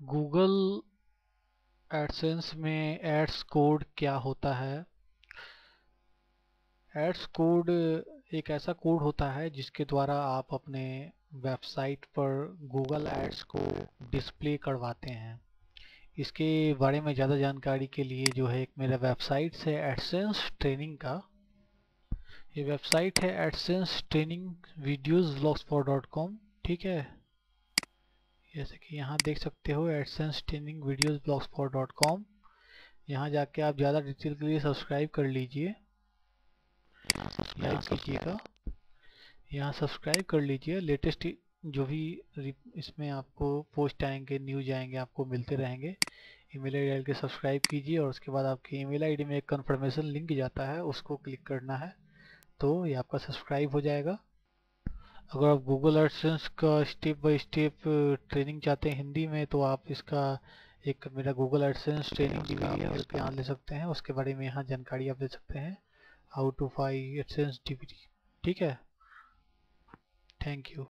Google AdSense में ads code क्या होता है? एड्स कोड एक ऐसा कोड होता है जिसके द्वारा आप अपने वेबसाइट पर गूगल एड्स को डिस्प्ले करवाते हैं। इसके बारे में ज़्यादा जानकारी के लिए जो है एक मेरा वेबसाइट है एडसेंस ट्रेनिंग का। ये वेबसाइट है एडसेंस ट्रेनिंग वीडियोज़ ब्लॉग्स ठीक है? जैसे कि यहाँ देख सकते हो AdSense training videos blogspot dot com यहाँ जाके आप ज़्यादा डिटेल के लिए सब्सक्राइब कर लीजिए। सब्सक्राइब कीजिएगा। यहाँ सब्सक्राइब कर लीजिए। लेटेस्ट जो भी इसमें आपको पोस्ट आएँगे न्यूज़ आएँगे, आपको मिलते रहेंगे। ईमेल आई डाल के सब्सक्राइब कीजिए और उसके बाद आपकी ईमेल आईडी में एक कन्फर्मेशन लिंक जाता है, उसको क्लिक करना है तो ये आपका सब्सक्राइब हो जाएगा। अगर आप गूगल एडसेंस का स्टेप बाय स्टेप ट्रेनिंग चाहते हैं हिंदी में तो आप इसका एक मेरा गूगल एडसेंस ट्रेनिंग भी यहाँ ले सकते हैं। उसके बारे में यहाँ जानकारी आप ले सकते हैं। हाउ टू फाई एडसेंस डिग्री ठीक है? Thank you